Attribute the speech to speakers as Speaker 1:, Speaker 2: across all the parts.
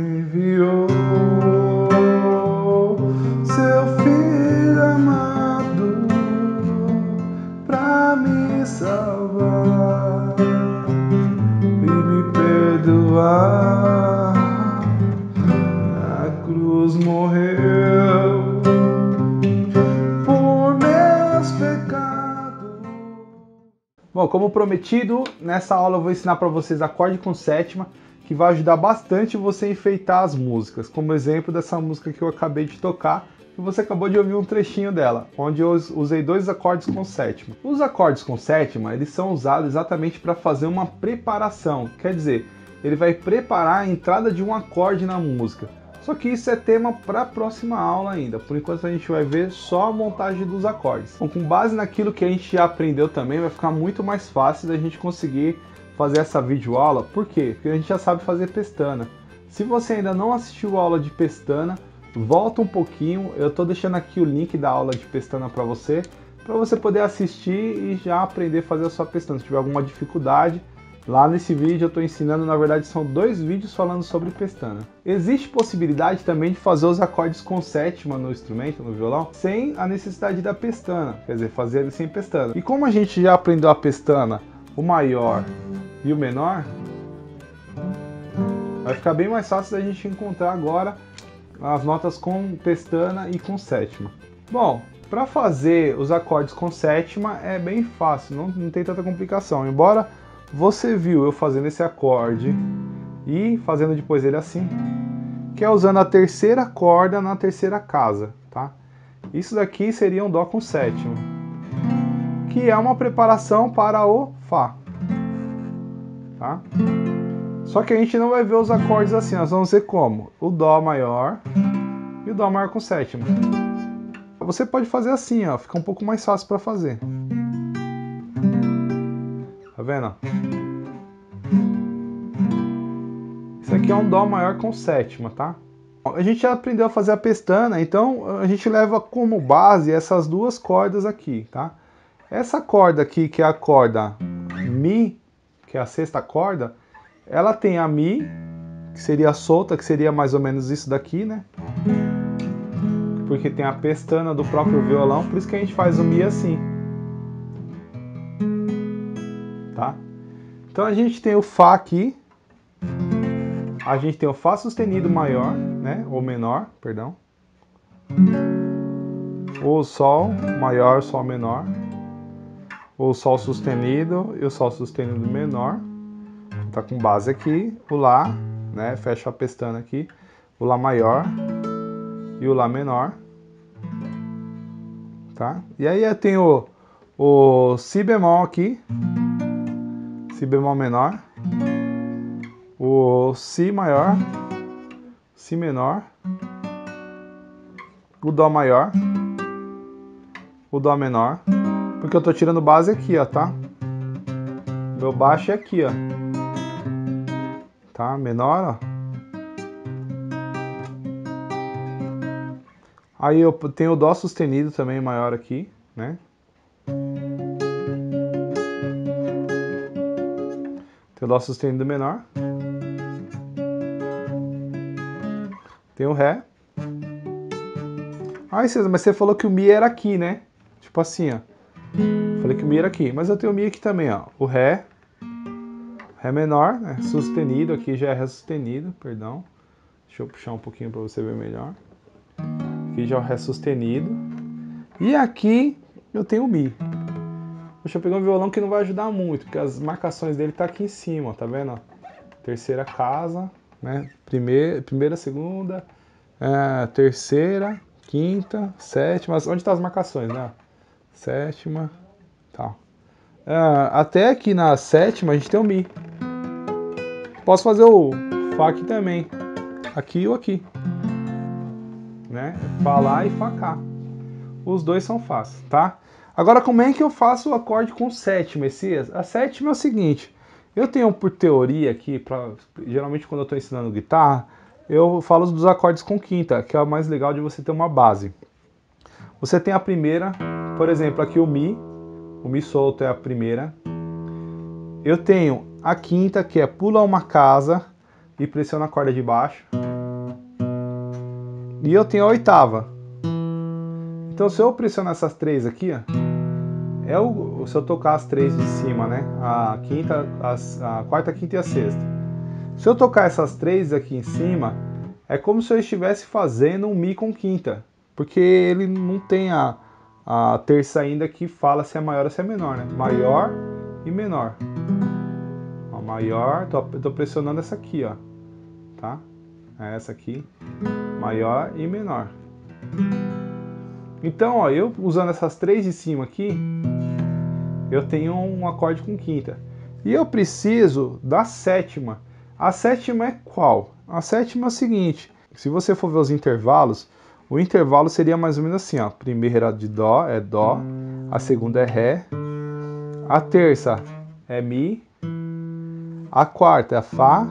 Speaker 1: Enviou seu filho amado me salvar e me perdoar. Cruz morreu por meus pecados. Bom, como prometido, nessa aula eu vou ensinar para vocês acorde com sétima que vai ajudar bastante você enfeitar as músicas, como exemplo dessa música que eu acabei de tocar, que você acabou de ouvir um trechinho dela, onde eu usei dois acordes com sétima. Os acordes com sétima, eles são usados exatamente para fazer uma preparação, quer dizer, ele vai preparar a entrada de um acorde na música. Só que isso é tema para a próxima aula ainda. Por enquanto a gente vai ver só a montagem dos acordes. Então, com base naquilo que a gente já aprendeu também, vai ficar muito mais fácil da gente conseguir fazer essa videoaula, por quê? Porque a gente já sabe fazer pestana. Se você ainda não assistiu a aula de pestana, volta um pouquinho, eu estou deixando aqui o link da aula de pestana para você, para você poder assistir e já aprender a fazer a sua pestana. Se tiver alguma dificuldade, lá nesse vídeo eu estou ensinando, na verdade são dois vídeos falando sobre pestana. Existe possibilidade também de fazer os acordes com sétima no instrumento, no violão, sem a necessidade da pestana, quer dizer, fazer ele sem pestana. E como a gente já aprendeu a pestana, o maior e o menor, vai ficar bem mais fácil da gente encontrar agora as notas com pestana e com sétima. Bom, para fazer os acordes com sétima é bem fácil, não, não tem tanta complicação. Embora você viu eu fazendo esse acorde e fazendo depois ele assim, que é usando a terceira corda na terceira casa, tá? Isso daqui seria um Dó com sétima, que é uma preparação para o Fá tá? Só que a gente não vai ver os acordes assim, nós vamos ver como? O Dó maior e o Dó maior com sétima. Você pode fazer assim, ó, fica um pouco mais fácil para fazer. Tá vendo? Isso aqui é um Dó maior com sétima, tá? A gente já aprendeu a fazer a pestana, então a gente leva como base essas duas cordas aqui, tá? Essa corda aqui, que é a corda Mi, que é a sexta corda, ela tem a Mi, que seria solta, que seria mais ou menos isso daqui, né? Porque tem a pestana do próprio violão, por isso que a gente faz o Mi assim. Tá? Então a gente tem o Fá aqui, a gente tem o Fá sustenido maior, né? Ou menor, perdão. O Sol maior, Sol menor o Sol sustenido e o Sol sustenido menor. Tá com base aqui, o Lá, né? Fecha a pestana aqui, o Lá maior e o Lá menor. Tá? E aí eu tenho o, o Si bemol aqui, Si bemol menor, o Si maior, Si menor, o Dó maior, o Dó menor porque eu tô tirando base aqui, ó, tá? Meu baixo é aqui, ó. Tá? Menor, ó. Aí eu tenho o Dó sustenido também maior aqui, né? Tem o Dó sustenido menor. Tem o Ré. Ah, mas você falou que o Mi era aqui, né? Tipo assim, ó. Falei que o Mi era aqui, mas eu tenho o Mi aqui também, ó. O Ré, Ré menor, né? Sustenido, aqui já é Ré sustenido, perdão. Deixa eu puxar um pouquinho para você ver melhor. Aqui já é o Ré sustenido. E aqui eu tenho o Mi. Deixa eu pegar um violão que não vai ajudar muito, porque as marcações dele tá aqui em cima, tá vendo? Terceira casa, né? Primeira, primeira segunda, é, terceira, quinta, sétima. Onde estão tá as marcações, né? Sétima, tal. Uh, até aqui na sétima a gente tem o Mi. Posso fazer o Fá aqui também, aqui ou aqui, né? Fá lá e Fá cá. Os dois são Fás, tá? Agora como é que eu faço o acorde com sétima, Messias? A sétima é o seguinte, eu tenho por teoria aqui, pra, geralmente quando eu estou ensinando guitarra, eu falo dos acordes com quinta, que é o mais legal de você ter uma base. Você tem a primeira, por exemplo, aqui o Mi, o Mi solto é a primeira. Eu tenho a quinta, que é pula uma casa e pressiona a corda de baixo. e eu tenho a oitava. Então se eu pressionar essas três aqui, ó, é o, se eu tocar as três de cima, né? A quinta, a, a quarta, a quinta e a sexta. Se eu tocar essas três aqui em cima, é como se eu estivesse fazendo um Mi com quinta, porque ele não tem a, a terça ainda que fala se é maior ou se é menor, né? Maior e menor. Ó, maior, tô, tô pressionando essa aqui, ó, tá? É essa aqui, maior e menor. Então, ó, eu usando essas três de cima aqui, eu tenho um acorde com quinta. E eu preciso da sétima. A sétima é qual? A sétima é o seguinte: se você for ver os intervalos, o intervalo seria mais ou menos assim: ó. A primeira de Dó é Dó, a segunda é Ré, a terça é Mi, a quarta é Fá,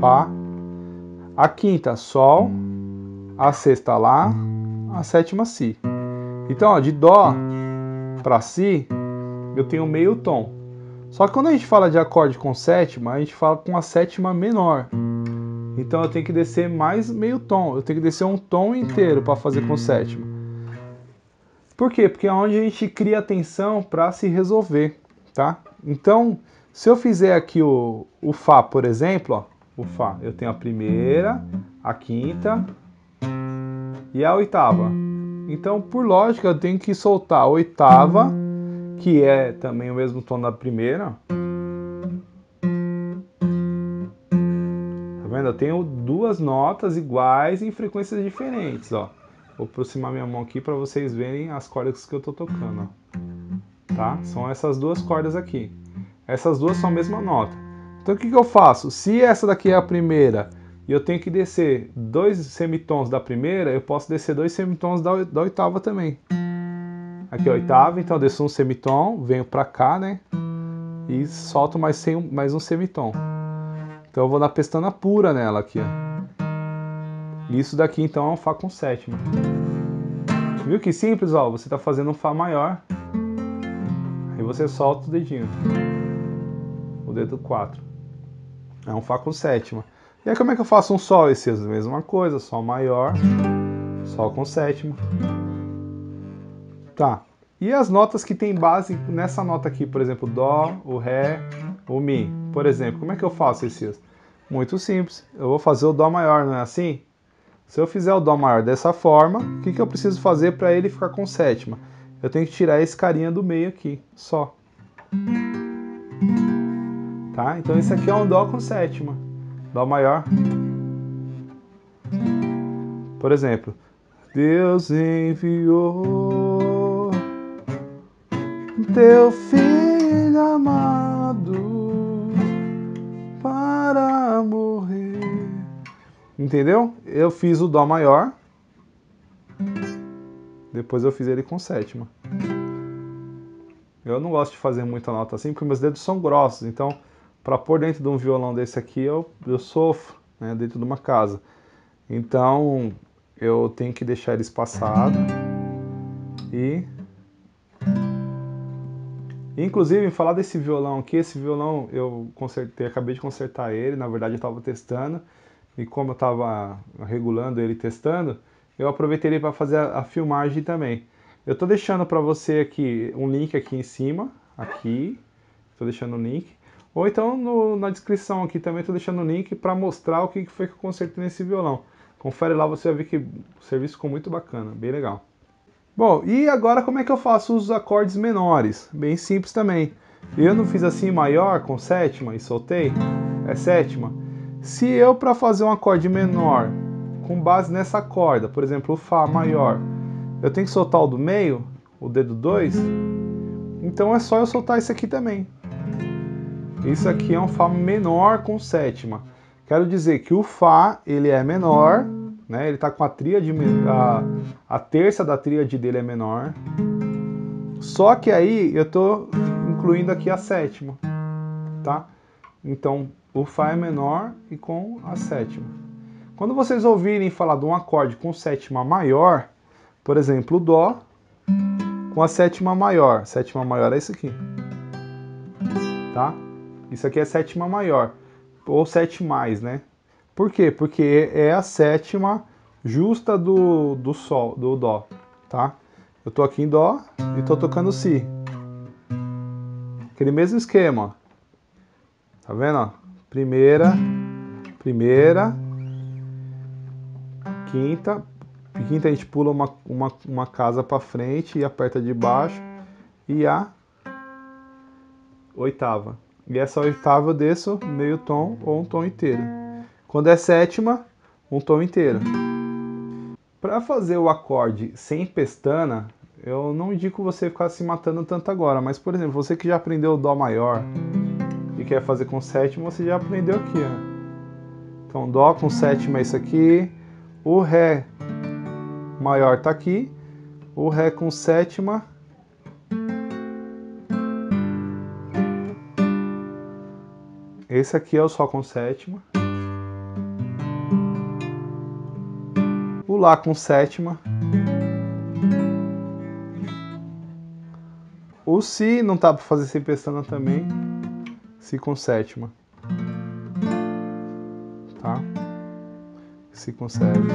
Speaker 1: Fá, a quinta Sol, a sexta Lá, a sétima Si. Então, ó, de Dó para Si, eu tenho meio tom. Só que quando a gente fala de acorde com sétima, a gente fala com a sétima menor. Então eu tenho que descer mais meio tom, eu tenho que descer um tom inteiro para fazer com sétima. Por quê? Porque é onde a gente cria atenção para se resolver, tá? Então, se eu fizer aqui o, o Fá, por exemplo, ó, o Fá, eu tenho a primeira, a quinta e a oitava. Então, por lógica, eu tenho que soltar a oitava, que é também o mesmo tom da primeira. Tá Eu tenho duas notas iguais em frequências diferentes, ó. Vou aproximar minha mão aqui para vocês verem as cordas que eu tô tocando, ó. Tá? São essas duas cordas aqui. Essas duas são a mesma nota. Então o que, que eu faço? Se essa daqui é a primeira e eu tenho que descer dois semitons da primeira, eu posso descer dois semitons da, da oitava também. Aqui a oitava, então eu desço um semitom, venho para cá, né? E solto mais, sem, mais um semitom. Então eu vou dar pestana pura nela aqui, ó. Isso daqui então é um Fá com sétima. Viu que simples, ó? Você está fazendo um Fá maior. Aí você solta o dedinho. O dedo 4. É um Fá com sétima. E aí como é que eu faço um Sol esse? A mesma coisa, Sol maior, Sol com sétima. Tá. E as notas que tem base nessa nota aqui, por exemplo, Dó, o Ré, o Mi, por exemplo, como é que eu faço esses? Muito simples. Eu vou fazer o Dó maior, não é assim? Se eu fizer o Dó maior dessa forma, o que, que eu preciso fazer para ele ficar com sétima? Eu tenho que tirar esse carinha do meio aqui, só. Tá? Então esse aqui é um Dó com sétima. Dó maior. Por exemplo, Deus enviou teu filho amado Entendeu? Eu fiz o Dó maior. Depois eu fiz ele com sétima. Eu não gosto de fazer muita nota assim, porque meus dedos são grossos. Então, para pôr dentro de um violão desse aqui, eu, eu sofro, né, dentro de uma casa. Então, eu tenho que deixar ele espaçado e... Inclusive, falar desse violão aqui, esse violão eu consertei, acabei de consertar ele, na verdade eu estava testando, e como eu estava regulando ele testando, eu aproveitei para fazer a, a, filmagem também. Eu estou deixando para você aqui um link aqui em cima, aqui, estou deixando o um link, ou então no, na descrição aqui também estou deixando o link para mostrar o que foi que eu consertei nesse violão. Confere lá, você vai ver que o serviço ficou muito bacana, bem legal. Bom, e agora como é que eu faço os acordes menores? Bem simples também. Eu não fiz assim maior com sétima e soltei, é sétima. Se eu para fazer um acorde menor com base nessa corda, por exemplo, o Fá maior, eu tenho que soltar o do meio, o dedo 2, então é só eu soltar esse aqui também. Isso aqui é um Fá menor com sétima. Quero dizer que o Fá ele é menor, né? Ele está com a tríade, a, a terça da tríade dele é menor. Só que aí eu estou incluindo aqui a sétima, tá? Então o Fá é menor e com a sétima. Quando vocês ouvirem falar de um acorde com sétima maior, por exemplo, o Dó com a sétima maior. Sétima maior é isso aqui, tá? Isso aqui é sétima maior, ou sete mais, né? Por quê? Porque é a sétima justa do, do sol, do dó, tá? Eu tô aqui em dó e tô tocando si. Aquele mesmo esquema. Tá vendo? Primeira, primeira, quinta, quinta a gente pula uma, uma, uma casa para frente e aperta de baixo e a oitava. E essa oitava eu desço meio tom ou um tom inteiro. Quando é sétima, um tom inteiro. Para fazer o acorde sem pestana, eu não indico você ficar se matando tanto agora, mas por exemplo, você que já aprendeu o Dó maior e quer fazer com sétima, você já aprendeu aqui. Ó. Então, Dó com sétima é isso aqui, o Ré maior tá aqui, o Ré com sétima Esse aqui é o Sol com sétima. O Lá com sétima. O Si não tá para fazer sem pestana também. Si com sétima. Tá? Si com sétima.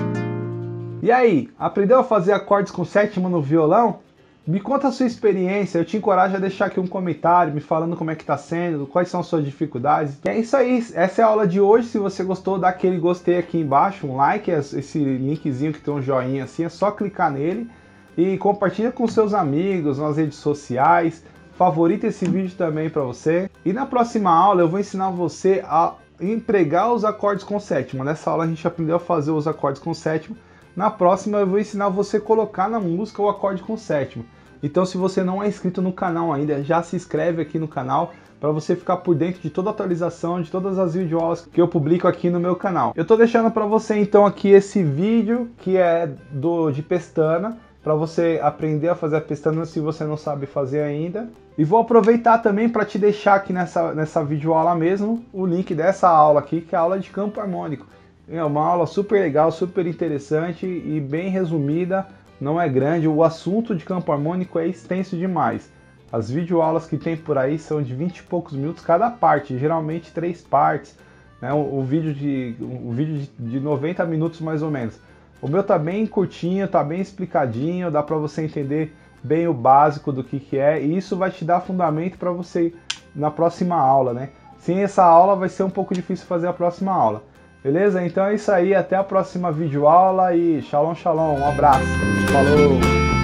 Speaker 1: E aí, aprendeu a fazer acordes com sétima no violão? Me conta a sua experiência, eu te encorajo a deixar aqui um comentário me falando como é que tá sendo, quais são as suas dificuldades. E é isso aí, essa é a aula de hoje. Se você gostou, dá aquele gostei aqui embaixo, um like, esse linkzinho que tem um joinha assim, é só clicar nele e compartilha com seus amigos nas redes sociais. Favorita esse vídeo também para você. E na próxima aula eu vou ensinar você a empregar os acordes com sétima. Nessa aula a gente aprendeu a fazer os acordes com sétima. Na próxima eu vou ensinar você a colocar na música o acorde com sétima. Então, se você não é inscrito no canal ainda, já se inscreve aqui no canal para você ficar por dentro de toda a atualização, de todas as videoaulas que eu publico aqui no meu canal. Eu estou deixando para você então aqui esse vídeo que é do de pestana, para você aprender a fazer a pestana se você não sabe fazer ainda. E vou aproveitar também para te deixar aqui nessa, nessa videoaula mesmo o link dessa aula aqui, que é a aula de campo harmônico. É uma aula super legal, super interessante e bem resumida não é grande, o assunto de campo harmônico é extenso demais. As videoaulas que tem por aí são de 20 e poucos minutos cada parte, geralmente três partes, né? o vídeo, de, o vídeo de, de 90 minutos mais ou menos. O meu tá bem curtinho, tá bem explicadinho, dá para você entender bem o básico do que, que é, e isso vai te dar fundamento para você na próxima aula, né? Sem essa aula vai ser um pouco difícil fazer a próxima aula. Beleza? Então é isso aí, até a próxima videoaula e shalom, shalom, um abraço, falou!